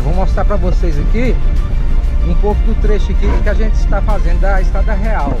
vou mostrar para vocês aqui um pouco do trecho aqui que a gente está fazendo da Estrada Real.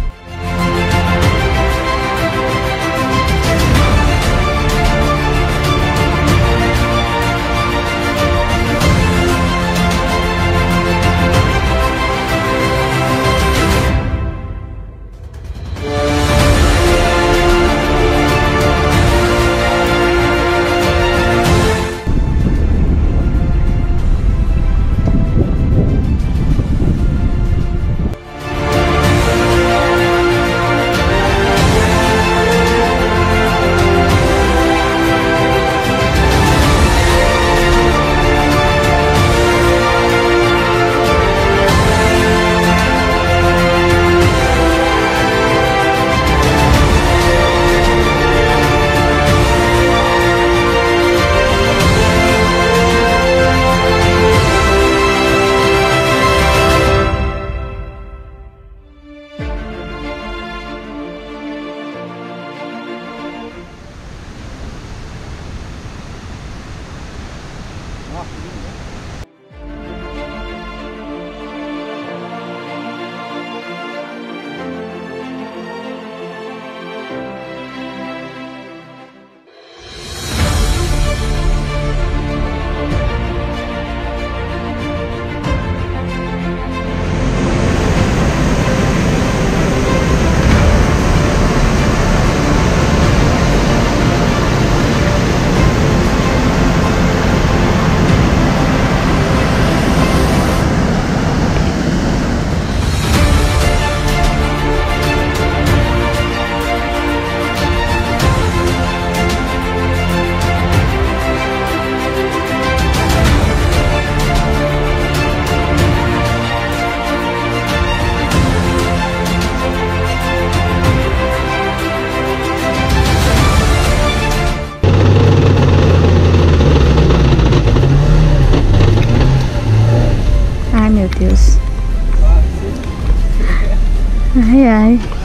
Ai, ai.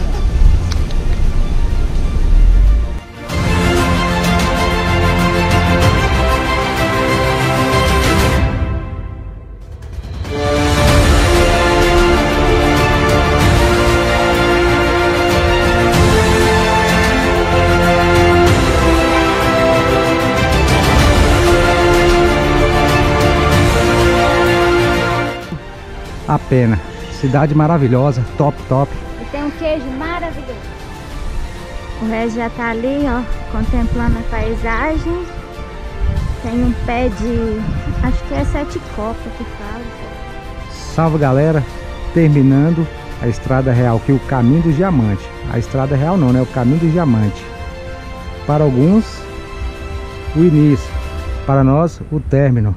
A pena. Cidade maravilhosa, top, top. E tem um queijo maravilhoso. O Regis já tá ali, ó, contemplando a paisagem. Tem um pé de, acho que é sete copas que fala. Salve galera, terminando a Estrada Real, que é o Caminho do Diamante. A Estrada Real não, né? O Caminho do Diamante. Para alguns, o início. Para nós, o término.